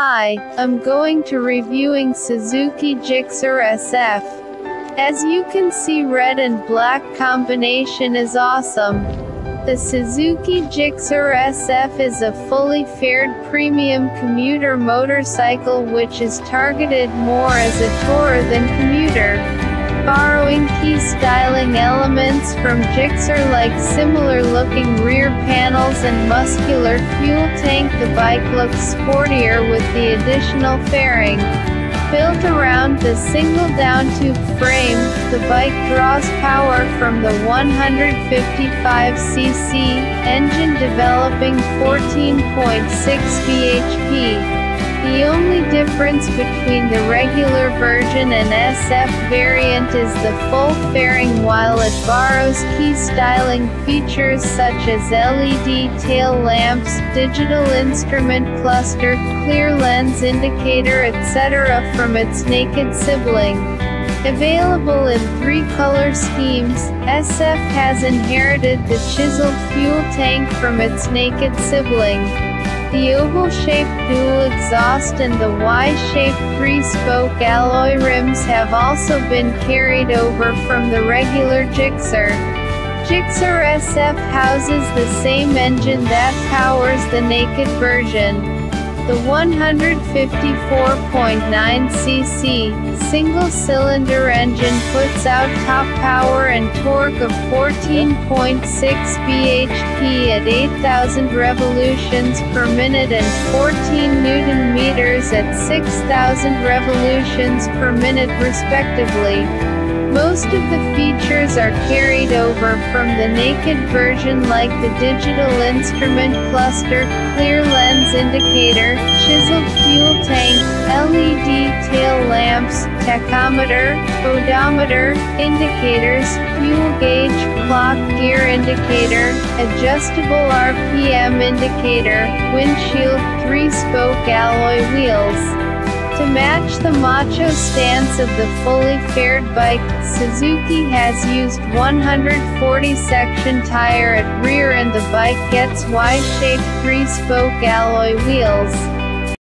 Hi, I'm going to reviewing Suzuki Gixxer SF. As you can see red and black combination is awesome. The Suzuki Gixxer SF is a fully faired premium commuter motorcycle which is targeted more as a tourer than commuter borrowing key styling elements from Gixxer like similar looking rear panels and muscular fuel tank the bike looks sportier with the additional fairing. Built around the single down-tube frame, the bike draws power from the 155cc engine developing 14.6 bhp. The only difference between the regular version and SF variant is the full fairing while it borrows key styling features such as LED tail lamps, digital instrument cluster, clear lens indicator etc. from its naked sibling. Available in three color schemes, SF has inherited the chiseled fuel tank from its naked sibling. The oval-shaped dual exhaust and the Y-shaped three-spoke alloy rims have also been carried over from the regular Gixxer. Gixxer SF houses the same engine that powers the naked version. The 154.9cc single-cylinder engine puts out top power and torque of 14.6 bhp at 8,000 revolutions per minute and 14 newton meters at 6,000 revolutions per minute respectively. Most of the features are carried over from the naked version like the digital instrument cluster, clear lens indicator, chiseled fuel tank, LED tail lamps, tachometer, odometer, indicators, fuel gauge, clock gear indicator, adjustable RPM indicator, windshield, three-spoke alloy wheels. The macho stance of the fully faired bike, Suzuki has used 140 section tire at rear and the bike gets Y-shaped three-spoke alloy wheels.